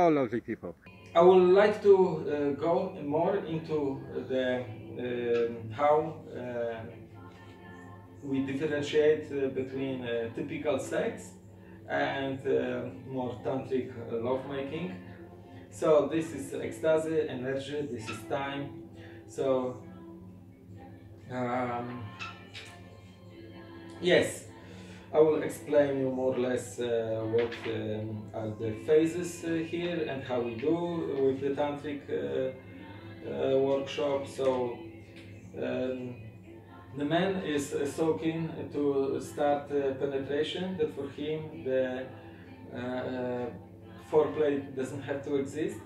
Hello, lovely people. I would like to uh, go more into the um how uh, we differentiate uh, between uh, typical sex and uh, more tantric uh, lovemaking. So this is ecstasy, energy. This is time. So um, yes, I will explain you more or less uh, what um, are the phases uh, here and how we do with the tantric uh, uh, workshop. So um, the man is uh, so keen to start penetration that for him the foreplay doesn't have to exist.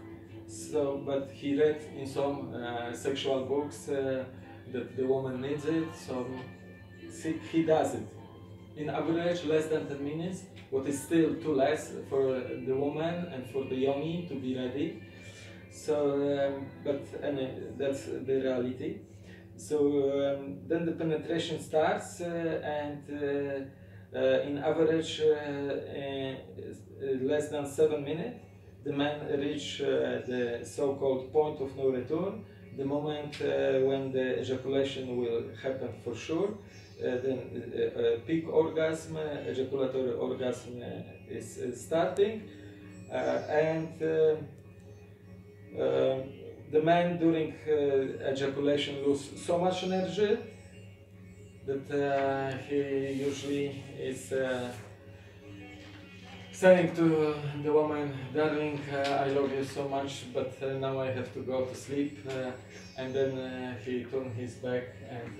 So, but he read in some sexual books that the woman needs it, so he does it. In average, less than 10 minutes, what is still too less for the woman and for the yoni to be ready. So, um, but any, that's the reality. So um, then the penetration starts, uh, and uh, uh, in average, uh, uh, less than seven minutes, the man reach uh, the so-called point of no return, the moment uh, when the ejaculation will happen for sure. Then peak orgasm, ejaculatory orgasm is uh, starting, uh, and uh, uh, the man during ejaculation lose so much energy that he usually is saying to the woman, darling, uh, I love you so much, but uh, now I have to go to sleep. Uh, and then he turns his back and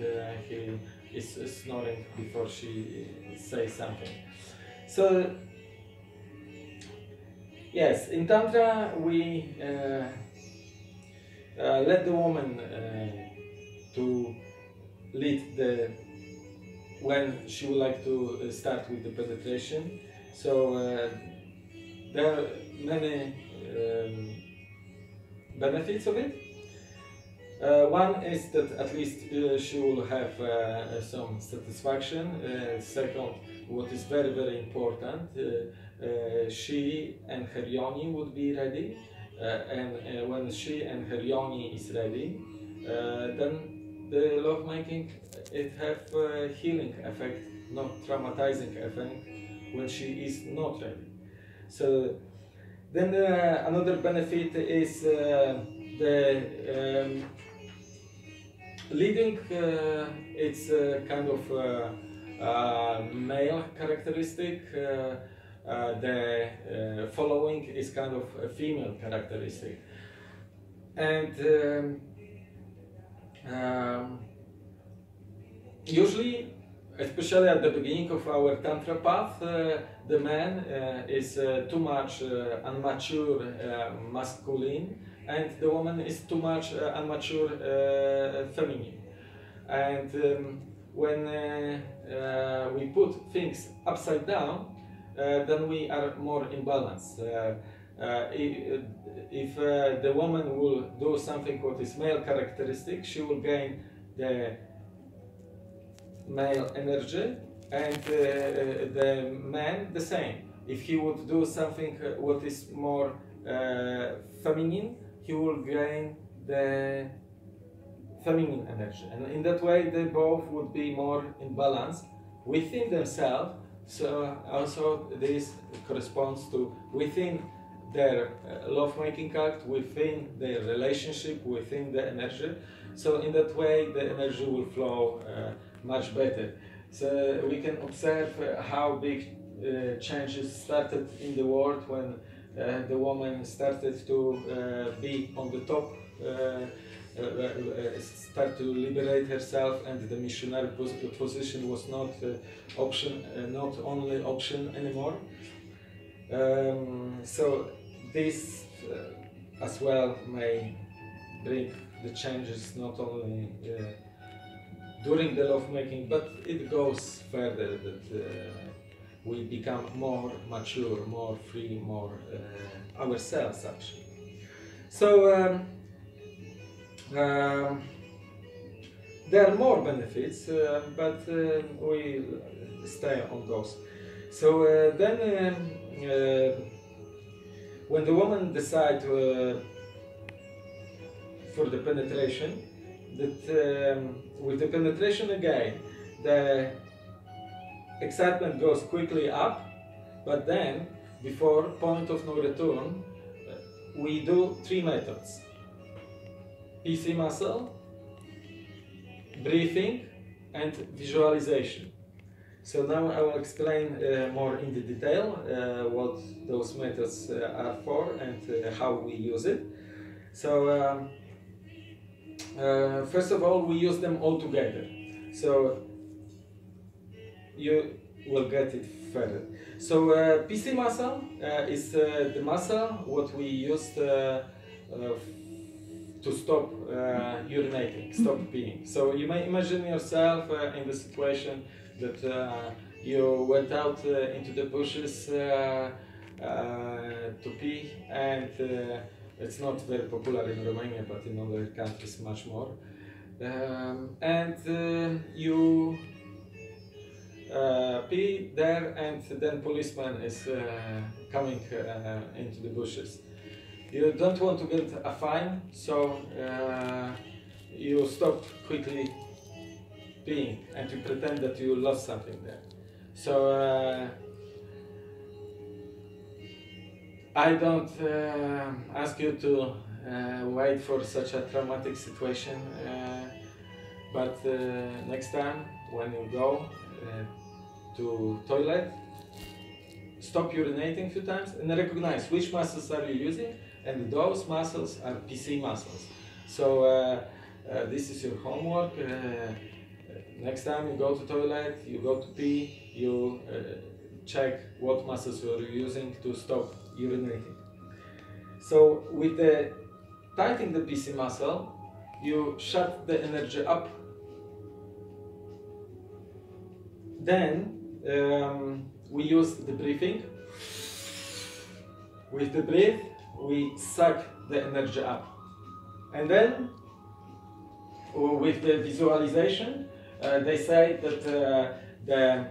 he is snoring before she says something. So, yes, in Tantra we uh, uh, let the woman uh, to lead the when she would like to uh, start with the penetration. So uh, there are many um, benefits of it. Uh, one is that at least uh, she will have uh, some satisfaction. Uh, second, what is very very important, uh, uh, she and her yoni would be ready, and when she and her yoni is ready, then the lovemaking, it have uh, healing effect, not traumatizing effect when she is not ready. So then another benefit is the um, leading. Uh, it's a kind of uh, uh, male characteristic. Uh, uh, the following is kind of a female characteristic, and um, um, usually especially at the beginning of our tantra path, the man is too much immature uh, masculine, and the woman is too much uh, immature uh, feminine. And um, when uh, uh, we put things upside down, uh, then we are more in balance. Uh, uh, if if uh, the woman will do something what is male characteristic, she will gain the male energy and uh, the man the same. If he would do something uh, what is more uh, feminine, he will gain the feminine energy. And in that way, they both would be more in balance within themselves. So also this corresponds to within their uh, love-making act, within their relationship, within the energy. So in that way, the energy will flow uh, much better. So we can observe uh, how big uh, changes started in the world when the woman started to uh, be on the top, uh, uh, uh, start to liberate herself, and the missionary pos- position was not uh, option, uh, not only option anymore. Um, so this uh, as well may bring the changes not only uh, during the lovemaking, but it goes further that uh, we become more mature, more free, more uh, ourselves actually. So um, um, there are more benefits, uh, but uh, we stay on those. So uh, then um, uh, when the woman decides for the penetration, that um, with the penetration again, the excitement goes quickly up, but then before point of no return, we do three methods. PC muscle, breathing, and visualization. So now I will explain uh, more in the detail uh, what those methods uh, are for and uh, how we use it. So um, uh, first of all, we use them all together. So you will get it further. So uh, PC muscle is the muscle what we use to stop uh, urinating, stop peeing. So you may imagine yourself uh, in the situation that uh, you went out uh, into the bushes uh, to pee and it's not very popular in Romania but in other countries much more. Um, and you uh, pee there and then policeman is uh, coming uh, into the bushes. You don't want to get a fine, so you stop quickly being and to pretend that you lost something there. So uh, I don't uh, ask you to uh, wait for such a traumatic situation, uh, but uh, next time when you go uh, to toilet, stop urinating a few times and recognize which muscles are you using and those muscles are PC muscles. So uh, uh, this is your homework uh, next time you go to toilet, you go to pee, you uh, check what muscles you are using to stop urinating. So with the tightening the PC muscle, you shut the energy up. Then um, we use the breathing. With the breath, we suck the energy up. And then with the visualization, uh, they say that uh, the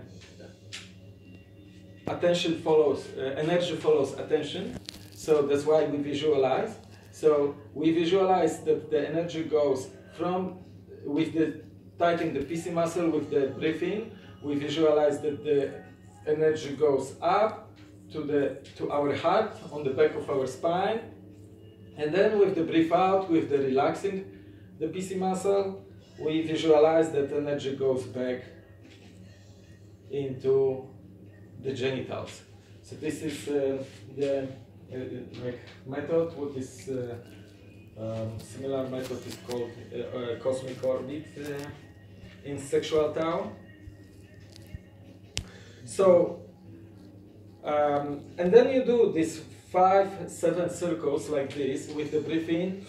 attention follows, uh, energy follows attention. So that's why we visualize. So we visualize that the energy goes from, with the tightening the PC muscle with the breathing, we visualize that the energy goes up to, the, to our heart on the back of our spine. And then with the breath out, with the relaxing the PC muscle, we visualize that energy goes back into the genitals. So this is uh, the uh, like method. What is uh, um, similar method is called uh, uh, cosmic orbit uh, in sexual Tao. So um, and then you do these five, seven circles like this with the breathing,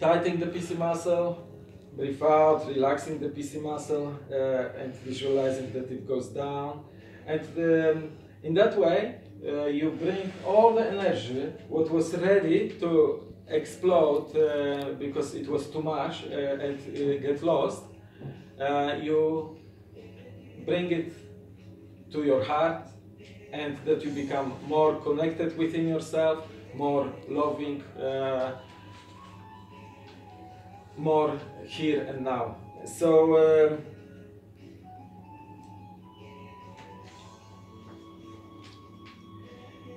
tightening the PC muscle, breathe out, relaxing the PC muscle uh, and visualizing that it goes down. And um, in that way, uh, you bring all the energy, what was ready to explode uh, because it was too much uh, and uh, get lost, uh, you bring it to your heart and that you become more connected within yourself, more loving, more here and now. So uh,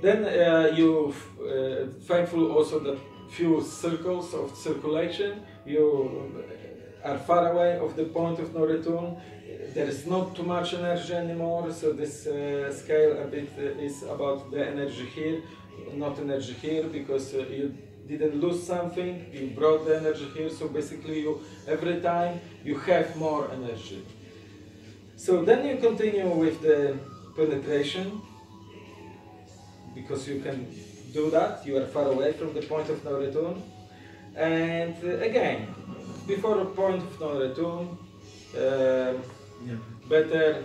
then uh, you uh, thankful also that few circles of circulation you are far away of the point of no return there is not too much energy anymore so this uh, scale a bit is about the energy here not energy here because uh, you didn't lose something, you brought the energy here, so basically you every time you have more energy. So then you continue with the penetration, because you can do that, you are far away from the point of no return. And uh, again, before a point of no return, uh, yeah. better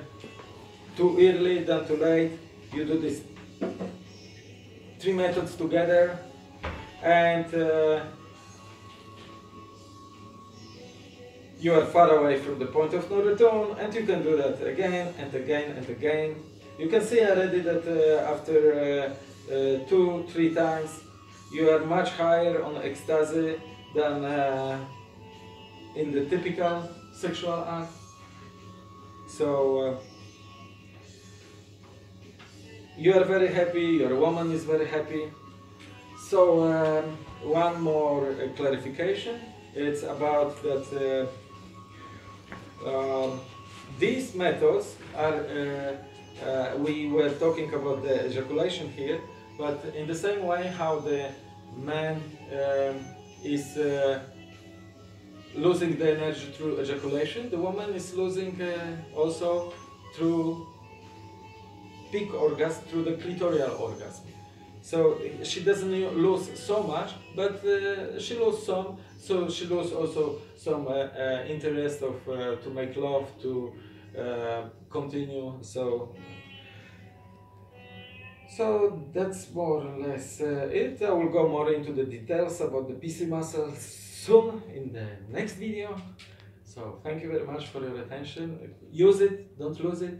too early than too late, you do these three methods together and uh, you are far away from the point of no return and you can do that again and again and again. You can see already that uh, after uh, uh, two, three times, you are much higher on ecstasy than uh, in the typical sexual act. So uh, you are very happy, your woman is very happy. So um, one more uh, clarification. It's about that uh, um, these methods are. Uh, uh, we were talking about the ejaculation here, but in the same way how the man um, is uh, losing the energy through ejaculation, the woman is losing uh, also through peak orgasm, through the clitoral orgasm. So she doesn't lose so much, but uh, she loses some. So she loses also some uh, uh, interest of uh, to make love, to uh, continue. So, so that's more or less it. I will go more into the details about the PC muscles soon in the next video. So thank you very much for your attention. Use it, don't lose it.